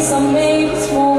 Some a made for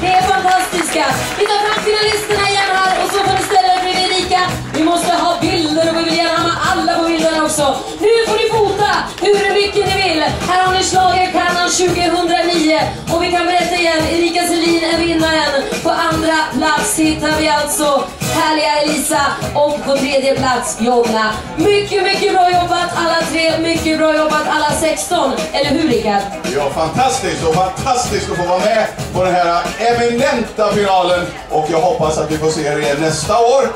Det är fantastiska. Vi tar fram finalisterna igen här och så får ni ställa er bredvid Erika. Vi måste ha bilder och vi vill gärna ha med alla på bilderna också. Nu får ni fota hur mycket ni vill. Här har ni schlagerstjärnan 2009. Och vi kan berätta igen, Erika Selin är vinnaren. På andra plats hittar vi alltså härliga Elisa och på tredje plats Jonna. Mycket, mycket bra jobbat alla tre. Mycket bra jobbat alla 16. Eller hur Rickard? Ja, fantastiskt och fantastiskt att få vara med på den här eminenta finalen. Och jag hoppas att vi får se er igen nästa år.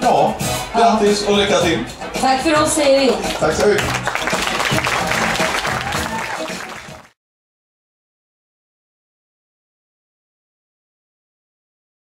Ja, grattis och lycka till. Tack för oss säger vi. Tack så mycket.